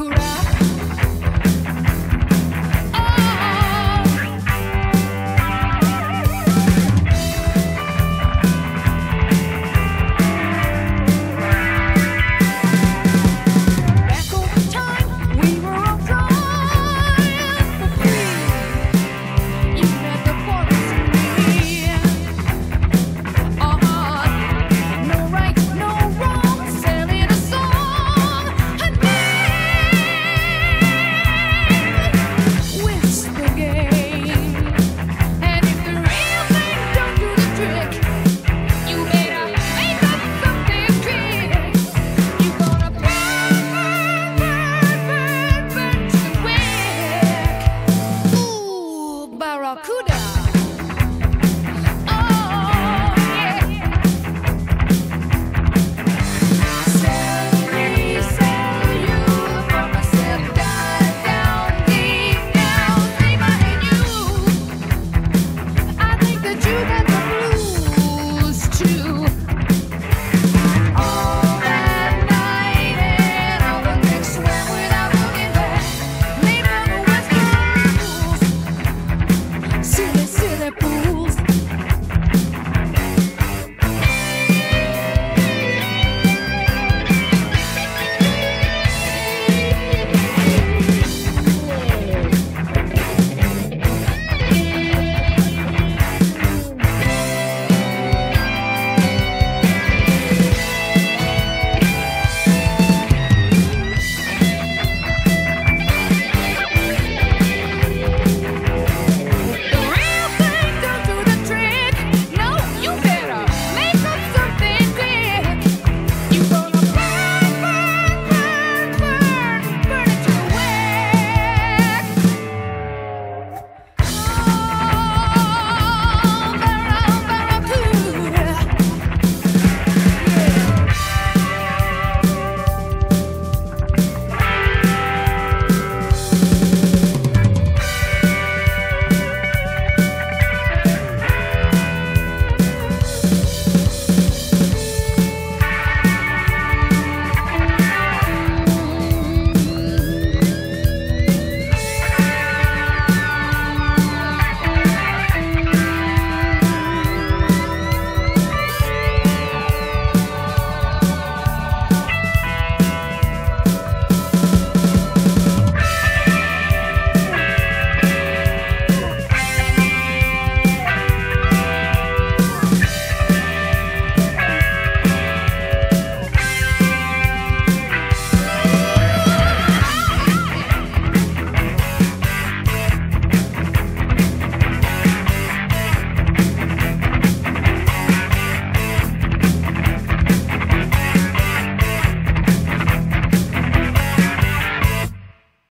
Kurak. Kuda.